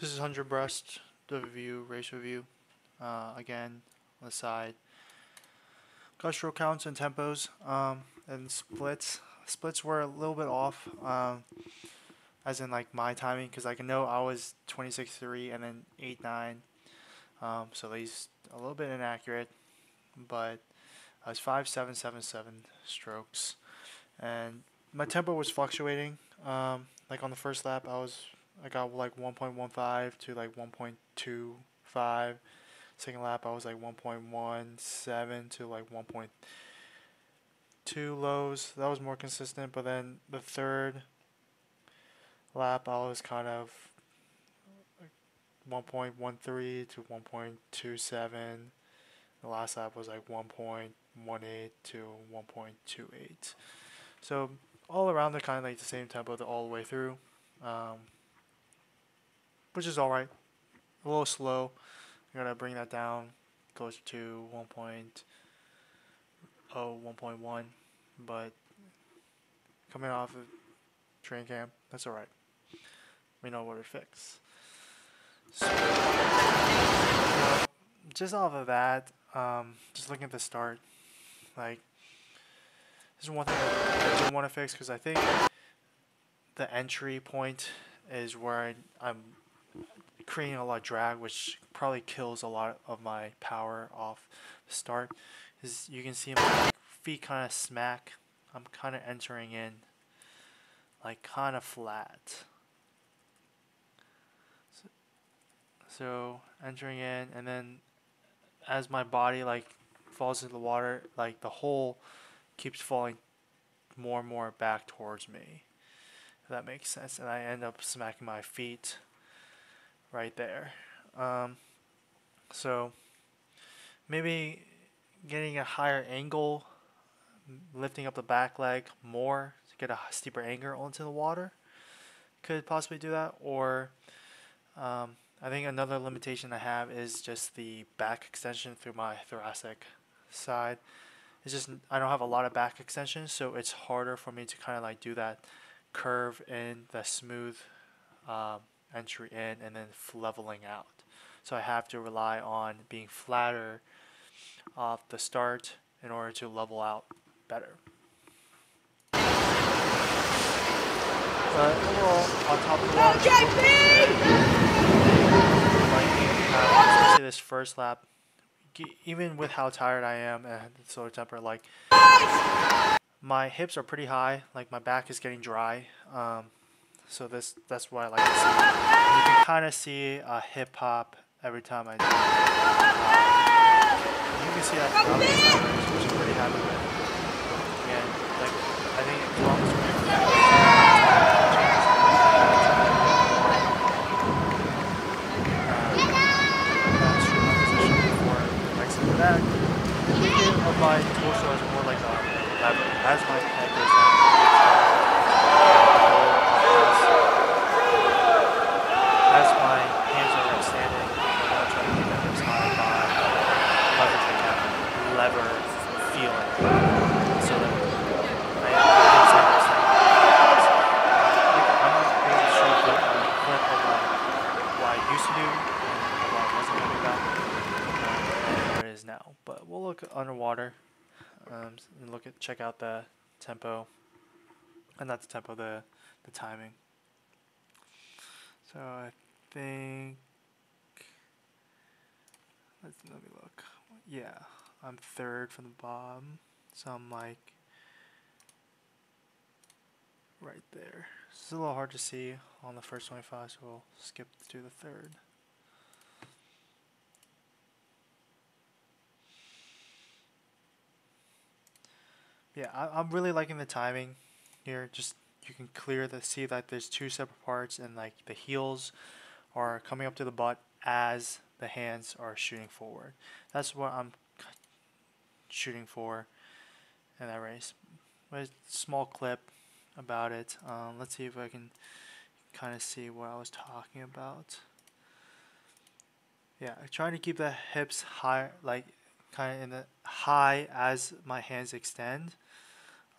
This is 100 breast, the view, ratio view. Uh, again, on the side. Gustro counts and tempos, um, and splits. Splits were a little bit off, um, as in like my timing, because I can know I was 26.3 and then 8.9. Um, so these a little bit inaccurate, but I was 5.777 strokes, and my tempo was fluctuating. Um, like on the first lap, I was I got like 1.15 to like 1.25. Second lap, I was like 1.17 to like 1.2 lows. That was more consistent. But then the third lap, I was kind of 1.13 to 1.27. The last lap was like 1.18 to 1.28. So all around, they're kind of like the same tempo all the way through. Um, which is alright. A little slow. I gotta bring that down closer to 1.0, 1.1, but coming off of train camp, that's alright. We know what to fix. So, just off of that, um, just looking at the start, like, this is one thing I do want to fix because I think the entry point is where I, I'm creating a lot of drag, which probably kills a lot of my power off the start. Is you can see my feet kind of smack. I'm kind of entering in like kind of flat. So, so entering in, and then as my body like falls into the water, like the hole keeps falling more and more back towards me. If that makes sense, and I end up smacking my feet right there. Um, so maybe getting a higher angle, lifting up the back leg more to get a steeper angle onto the water could possibly do that. Or um, I think another limitation I have is just the back extension through my thoracic side. It's just I don't have a lot of back extension, so it's harder for me to kind of like do that curve in the smooth um, entry in and then leveling out. So I have to rely on being flatter off the start in order to level out better. But overall, on top of that, especially this first lap, even with how tired I am and slow temper, like my hips are pretty high, like my back is getting dry. Um, so this that's why I like to. You can kind of see a hip hop every time I do. Uh, you can see that throughout the time, which I'm pretty happy with. Again, like I think as long as we're back. Of my torso is more like a lever. As my head goes down, as my hands are outstanding, I'm going to try to keep my hips high by leveraging that feeling so that I am hips I'm not able to show a clip of like what I used to do and what I wasn't um, and what it is now. But we'll look underwater um, and look at check out the tempo and not the tempo, the the timing. So I think let's let me look. Yeah, I'm third from the bottom, so I'm like right there. Is a little hard to see on the first 25, so we'll skip to the third. Yeah, I, I'm really liking the timing here. Just you can clear the see that there's two separate parts and like the heels are coming up to the butt as the hands are shooting forward. That's what I'm shooting for in that race. A small clip about it. Um, let's see if I can kind of see what I was talking about. Yeah, trying to keep the hips high, like kind of in the high as my hands extend,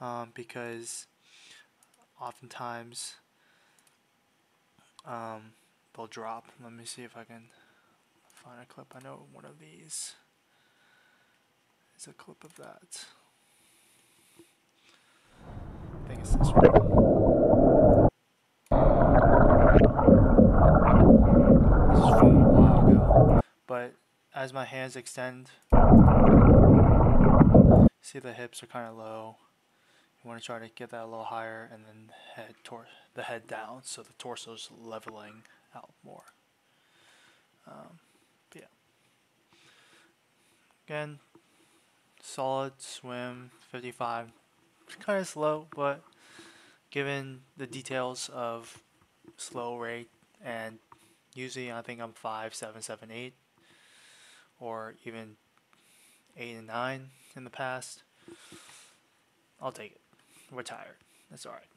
um, because oftentimes um, they'll drop. Let me see if I can find a clip. I know one of these is a clip of that. I think it's this one. This is from a while ago. But as my hands extend, see the hips are kind of low. You want to try to get that a little higher and then head the head down so the torso's leveling out more. Um, yeah. Again, solid swim 55. Kind of slow, but given the details of slow rate and usually I think I'm five, seven, seven, eight, or even eight and nine in the past. I'll take it. We're tired. That's all right.